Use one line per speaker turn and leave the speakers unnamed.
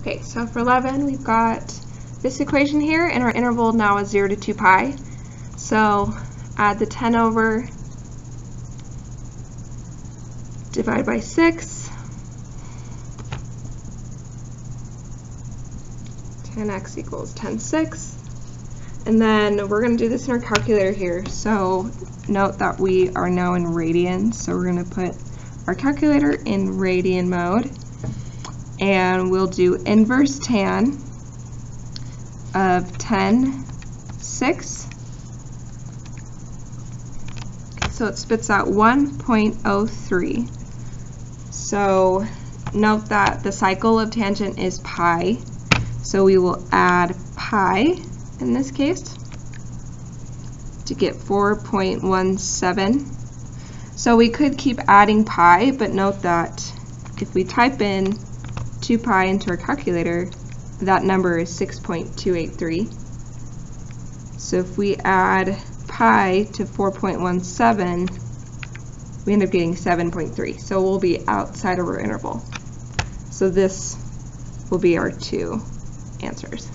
Okay, so for 11, we've got this equation here, and our interval now is 0 to 2 pi. So add the 10 over, divide by 6, tan x equals 10 6. And then we're going to do this in our calculator here. So note that we are now in radians. So we're going to put our calculator in radian mode. And we'll do inverse tan of 10 6. So it spits out 1.03. So note that the cycle of tangent is pi. So we will add pi in this case to get 4.17. So we could keep adding pi, but note that if we type in 2 pi into our calculator, that number is 6.283. So if we add pi to 4.17, we end up getting 7.3. So we'll be outside of our interval. So this will be our two answers.